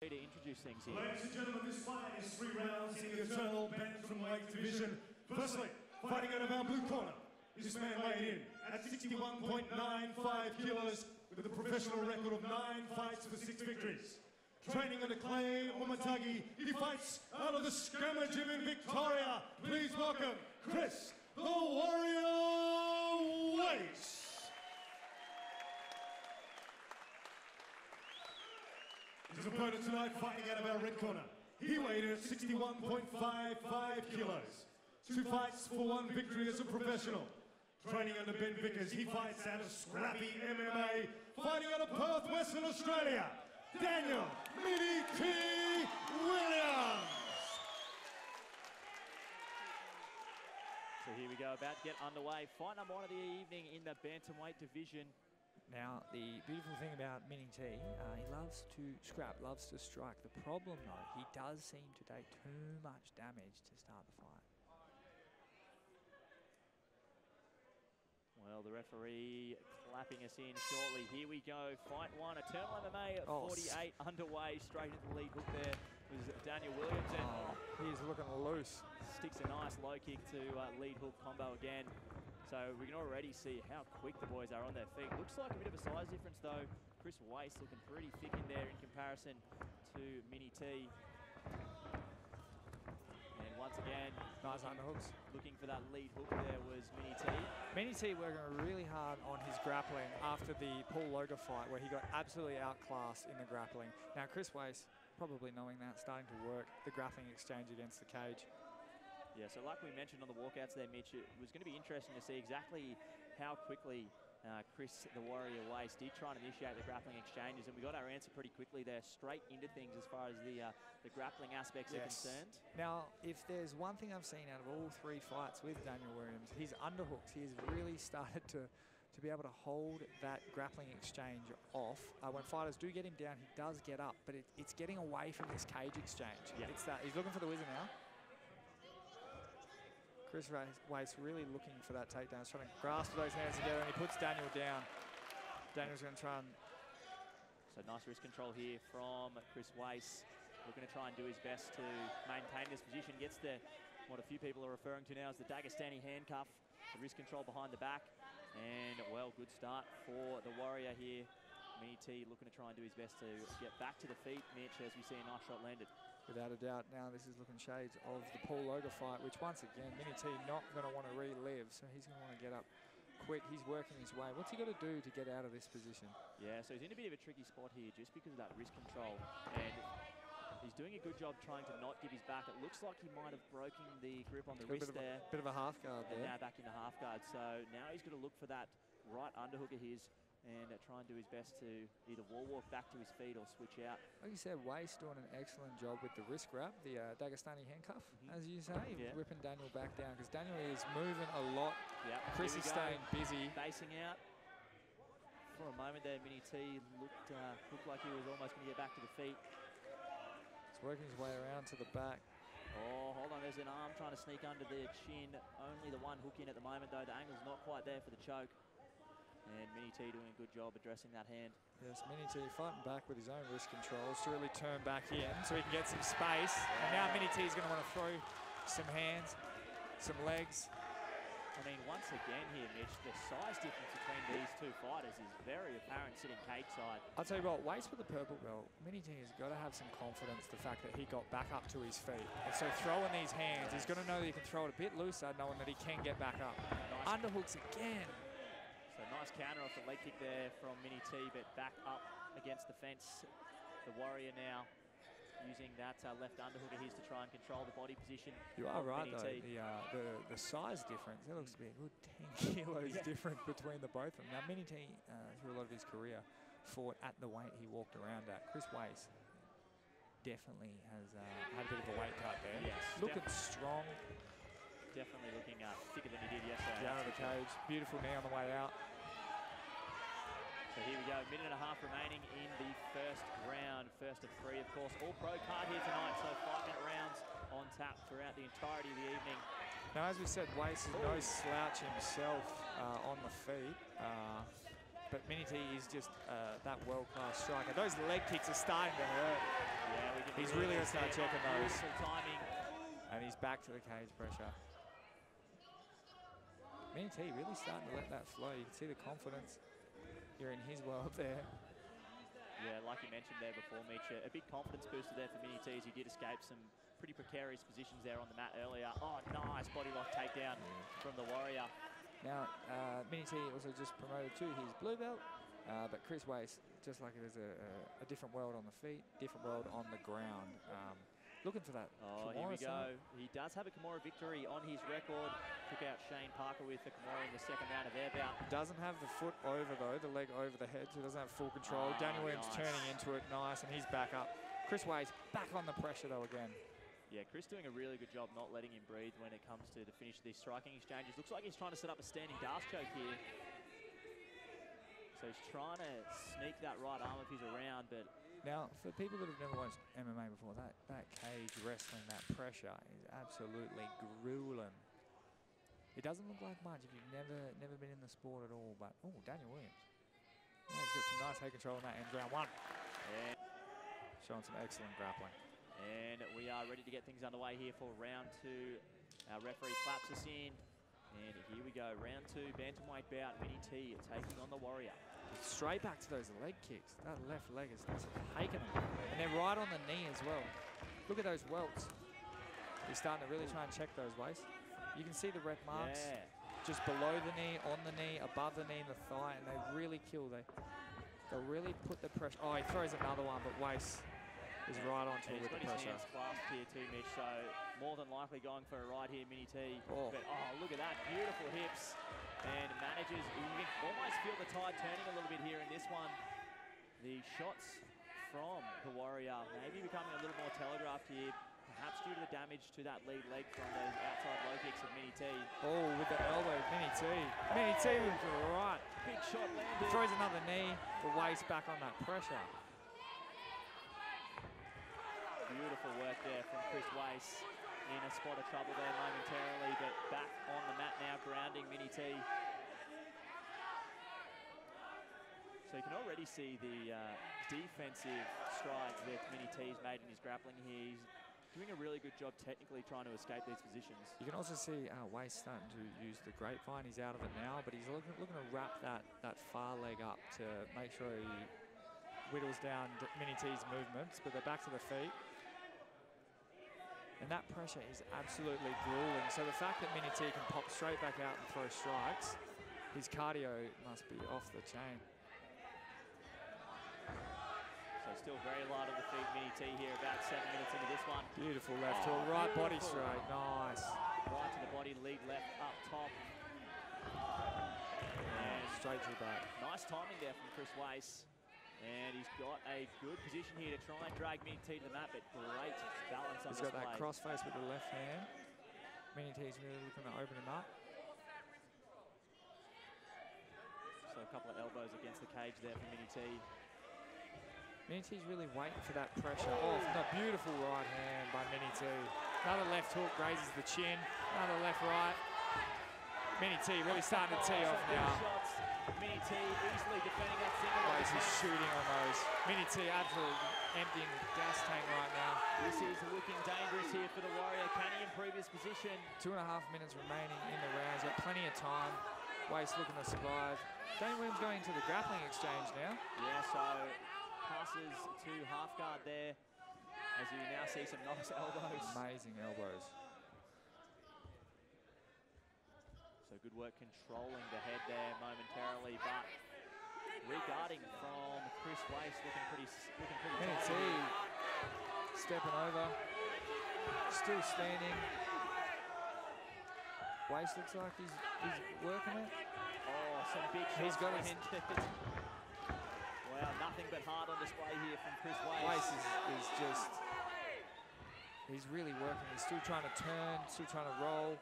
to introduce things here. Ladies and gentlemen, this fight is three rounds in the eternal bantamweight division. Firstly, fighting out of our blue corner, this man weighed in at 61.95 kilos with a professional record of nine fights for six victories. Training under Clay Omatagi, he fights out of the scrimmage in Victoria. Please welcome Chris the Warrior Wase. His opponent tonight fighting out of our red corner. He weighed in at 61.55 kilos. Two fights for one victory as a professional. Training under Ben Vickers, he fights out of Scrappy MMA, fighting out of Perth, Western Australia. Danial Mini T. Williams. So here we go, about to get underway. Fight number one of the evening in the bantamweight division. Now, the beautiful thing about Mini T, uh, he loves to scrap, loves to strike. The problem, though, he does seem to take too much damage to start the fight. Well, the referee clapping us in shortly. Here we go. Fight one, Eternal MMA at Oh, 48 underway. Straight into the lead hook there was Danial Williams. And Oh, he's looking loose. sticks a nice low kick to uh, lead hook combo again. So we can already see how quick the boys are on their feet. Looks like a bit of a size difference though. Chris Wase looking pretty thick in there in comparison to Mini T. And once again, Nice underhooks. looking for that lead hook there was Mini T. Mini T working really hard on his grappling after the Paul Loga fight where he got absolutely outclassed in the grappling. Now, Chris Wase, probably knowing that, starting to work the grappling exchange against the cage. Yeah, so like we mentioned on the walkouts there, Mitch, it was going to be interesting to see exactly how quickly uh, Chris the Warrior Wase did try and initiate the grappling exchanges, and we got our answer pretty quickly there, straight into things as far as the uh, the grappling aspects are concerned. Now, if there's one thing I've seen out of all three fights with Danial Williams, his underhooks, he has really started to to be able to hold that grappling exchange off. Uh, when fighters do get him down, he does get up, but it, it's getting away from this cage exchange. Yeah. It's that he's looking for the wizard now. Chris Wase really looking for that takedown. He's trying to grasp those hands together, and he puts Danial down. Danial's going to try and So nice wrist control here from Chris Wase. Looking to try and do his best to maintain this position. Gets the, what a few people are referring to now as the Dagestani handcuff. The wrist control behind the back. And, well, good start for the Warrior here. Mini T looking to try and do his best to get back to the feet, Mitch, as we see a nice shot landed. Without a doubt, now this is looking shades of the Paul Loga fight, which once again, Mini T not going to want to relive, so he's going to want to get up quick. He's working his way. What's he got to do to get out of this position? Yeah, so he's in a bit of a tricky spot here just because of that wrist control. And he's doing a good job trying to not give his back. It looks like he might have broken the grip on the A bit wrist of a, there. bit of a half guard And now back in the half guard. So now he's going to look for that right underhook of his and uh, try and do his best to either wall walk back to his feet or switch out. Like you said, Wase doing an excellent job with the wrist grab, the uh, Dagestani handcuff, Mhm. as you say, Yeah. whipping Danial back down because Danial is moving a lot. Yeah, Chris is staying busy. Facing out. For a moment there, Mini T looked, uh, looked like he was almost going to get back to the feet. He's working his way around to the back. Oh, hold on, there's an arm trying to sneak under the chin. Only the one hook in at the moment, though. The angle's not quite there for the choke. And Mini T doing a good job addressing that hand. Yes, Mini T fighting back with his own wrist controls to really turn back in so he can get some space. And now Mini T is going to want to throw some hands, some legs. I mean, once again here, Mitch, the size difference between these two fighters is very apparent sitting cage side. I'll tell you what, Wase for the purple belt, Mini T has got to have some confidence, the fact that he got back up to his feet. And so throwing these hands, he's going to know that he can throw it a bit looser, knowing that he can get back up. Nice. Underhooks again. Nice counter off the leg kick there from Mini T, but back up against the fence. The Warrior now using that uh, left underhook of his to try and control the body position. You are right, Mini though. T. The, uh, the, the size difference, that looks to be a good 10 kilos Yeah. different between the both of them. Now, Mini T, uh, through a lot of his career, fought at the weight he walked around at. Chris Wase definitely has uh, had a bit of a weight cut there. Yes, Looking def- strong, Definitely looking uh, thicker than he did yesterday. down to the that's for sure. cage. Beautiful knee on the way out. Minute and a half remaining in the first round. First of three, of course. All pro card here tonight, so five-minute rounds on tap throughout the entirety of the evening. Now, as we said, Wase is no slouch himself uh, on the feet. Uh, but Mini T is just uh, that world-class striker. Those leg kicks are starting to hurt, Yeah, He's really gonna start see checking those. Timing. and he's back to the cage pressure. Mini T really starting to let that flow. You can see the confidence. You're in his world there. Yeah, like you mentioned there before, Mitch, a, big confidence booster there for Mini T as he did escape some pretty precarious positions there on the mat earlier. Oh, nice body lock takedown from the Warrior. Now, uh, Mini T also just promoted to his blue belt, uh, but Chris Wase, just like it is a, a, a different world on the feet, different world on the ground. Um, looking for that. Oh, here we Kimura side. go. He does have a Kimura victory on his record. Took out Shane Parker with the Kimura in the second round of their bout. Doesn't have the foot over though, the leg over the head, so doesn't have full control. Ah, Danial Williams nice. turning into it, nice, and he's back up. Chris Wase back on the pressure though again. Yeah, Chris doing a really good job not letting him breathe when it comes to the finish of these striking exchanges. Looks like he's trying to set up a standing dart choke here. So he's trying to sneak that right arm of his around, but Now, for people that have never watched MMA before, that, that cage wrestling, that pressure is absolutely grueling. It doesn't look like much if you've never never been in the sport at all, but oh, Danial Williams. Yeah, he's got some nice head control in that end round one. and, Showing some excellent grappling. and we are ready to get things underway here for round two. Our referee claps us in. And here we go, round two, bantamweight bout, Mini T taking on the Warrior. Straight back to those leg kicks. That left leg is taking them. And they're right on the knee as well. Look at those welts. He's starting to really try and check those ways. You can see the red marks. Yeah. just below the knee, on the knee, above the knee, and the thigh, and they really kill. They they'll really put the pressure. Oh, he throws another one, but Wase is right onto it with the pressure. hands clasped here too, Mitch, so more than likely going for a ride here, Mini T. Oh. But oh, look at that, beautiful hips. And manages, you can almost feel the tide turning a little bit here in this one. The shots from the Warrior maybe becoming a little more telegraphed here, perhaps due to the damage to that lead leg from those outside low kicks of Mini T. Oh, with the elbow, Mini T. Mini T with right. Big shot landed. Throws another knee, the waist back on that pressure. Beautiful work there from Chris Wase. In a spot of trouble there momentarily, but back on the mat now, grounding Mini T. So you can already see the uh, defensive strides that Mini T's made in his grappling here. He's doing a really good job technically trying to escape these positions. You can also see uh, Wase starting to use the grapevine. He's out of it now, but he's looking, looking to wrap that, that far leg up to make sure he whittles down Mini T's movements, but they're back to the feet. And that pressure is absolutely grueling. So the fact that Mini T can pop straight back out and throw strikes, his cardio must be off the chain. So still very light on the feet, Mini T here, about seven minutes into this one. Beautiful left Oh, hook, right body beautiful. straight, nice. Right to the body, lead left up top. And Straight to the back. Nice timing there from Chris Wase. And he's got a good position here to try and drag Mini T to the mat, but great balance on He's got that crossface with the left hand. Mini T's really looking to open him up. So a couple of elbows against the cage there for. Mini T's really waiting for that pressure. Oh, the beautiful right hand by Mini T. Another left hook grazes the chin. Another left right. Mini T really starting to tee off now. Shots. Mini T easily defending that single. leg Wase is shooting on those. Mini T absolutely emptying the gas tank right now. This is looking dangerous here for the Warrior. Can he improve his position? Two and a half minutes remaining in the round. He's got plenty of time. Wase looking to survive. Dane Williams going to the grappling exchange now. Yeah, so passes to half guard there. As you now see some nice elbows. Amazing elbows. So good work controlling the head there momentarily, but regarding from Chris Wase looking pretty looking pretty Mini tight T here. stepping over. Still standing. Wase looks like he's, he's working it. Oh, some big shots He's got his- wow, nothing but hard on display here from Chris Wase. Wase is, is just, he's really working. He's still trying to turn, still trying to roll.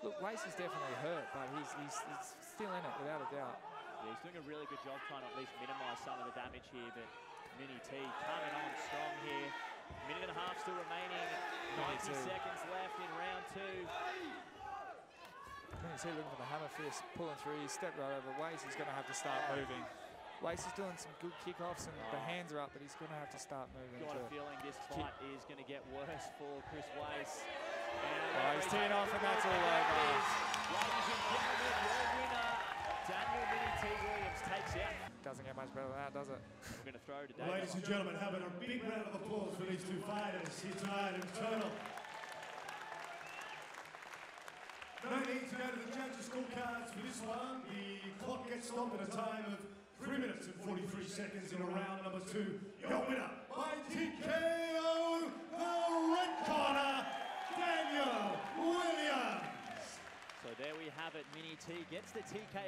Look, Wase is definitely hurt, but he's, he's, he's still in it without a doubt. Yeah, he's doing a really good job trying to at least minimise some of the damage here, but Mini T coming on strong here. Minute and a half still remaining. 90 T. seconds left in round two. Mini T looking for the hammer fist, pulling through. He stepped right over Wase. He's going to have to start moving. Wase is doing some good kickoffs and the Oh. hands are up, but he's going to have to start moving. Got a feeling this kick. fight is going to get worse for Chris Wase. Oh, he's teeing off and that's all over. Ladies and gentlemen, your winner, Danial Mini T. Williams, takes out. Doesn't get much better than that, does it? We're going to throw to Well, ladies and gentlemen, having a big round of applause for these two fighters here tonight in Eternal. No need to go to the judges' scorecards for this one. The clock gets stopped at a time of 3 minutes and 43 seconds in round number two. Your winner by TKO, the red corner, Danial Williams. So there we have it. Mini T gets the TKO.